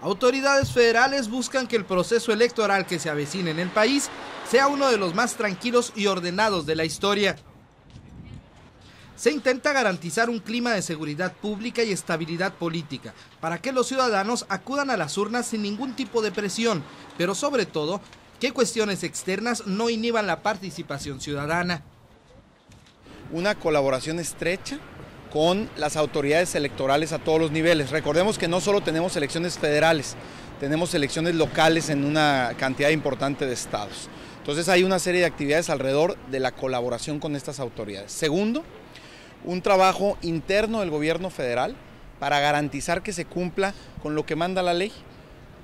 Autoridades federales buscan que el proceso electoral que se avecina en el país sea uno de los más tranquilos y ordenados de la historia. Se intenta garantizar un clima de seguridad pública y estabilidad política para que los ciudadanos acudan a las urnas sin ningún tipo de presión, pero sobre todo que cuestiones externas no inhiban la participación ciudadana. Una colaboración estrecha con las autoridades electorales a todos los niveles. Recordemos que no solo tenemos elecciones federales, tenemos elecciones locales en una cantidad importante de estados. Entonces hay una serie de actividades alrededor de la colaboración con estas autoridades. Segundo, un trabajo interno del gobierno federal para garantizar que se cumpla con lo que manda la ley,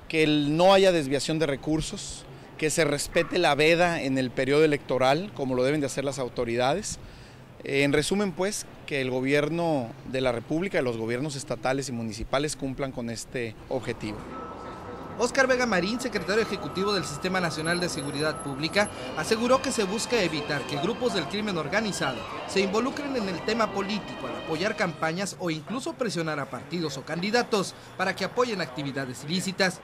que no haya desviación de recursos, que se respete la veda en el periodo electoral, como lo deben de hacer las autoridades, en resumen, pues, que el gobierno de la República los gobiernos estatales y municipales cumplan con este objetivo. Oscar Vega Marín, secretario ejecutivo del Sistema Nacional de Seguridad Pública, aseguró que se busca evitar que grupos del crimen organizado se involucren en el tema político al apoyar campañas o incluso presionar a partidos o candidatos para que apoyen actividades ilícitas.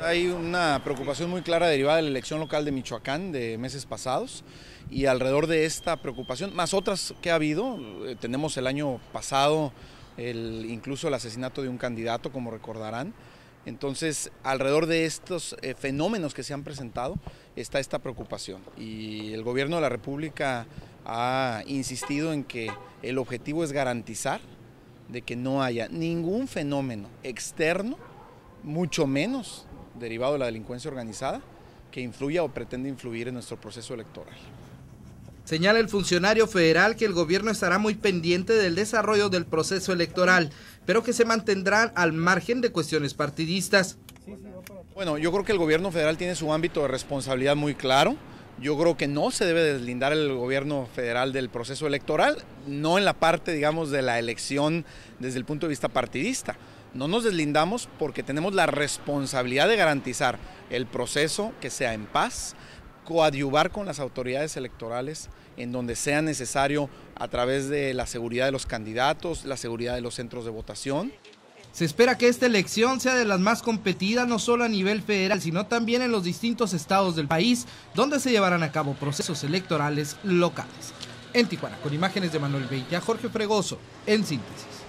Hay una preocupación muy clara derivada de la elección local de Michoacán de meses pasados y alrededor de esta preocupación, más otras que ha habido, eh, tenemos el año pasado el, incluso el asesinato de un candidato, como recordarán. Entonces, alrededor de estos eh, fenómenos que se han presentado está esta preocupación y el gobierno de la República ha insistido en que el objetivo es garantizar de que no haya ningún fenómeno externo, mucho menos derivado de la delincuencia organizada, que influya o pretenda influir en nuestro proceso electoral. Señala el funcionario federal que el gobierno estará muy pendiente del desarrollo del proceso electoral, pero que se mantendrán al margen de cuestiones partidistas. Bueno, yo creo que el gobierno federal tiene su ámbito de responsabilidad muy claro. Yo creo que no se debe deslindar el gobierno federal del proceso electoral, no en la parte, digamos, de la elección desde el punto de vista partidista. No nos deslindamos porque tenemos la responsabilidad de garantizar el proceso que sea en paz, coadyuvar con las autoridades electorales en donde sea necesario a través de la seguridad de los candidatos, la seguridad de los centros de votación. Se espera que esta elección sea de las más competidas no solo a nivel federal, sino también en los distintos estados del país, donde se llevarán a cabo procesos electorales locales. En Tijuana, con imágenes de Manuel Beitia, Jorge Fregoso, en síntesis.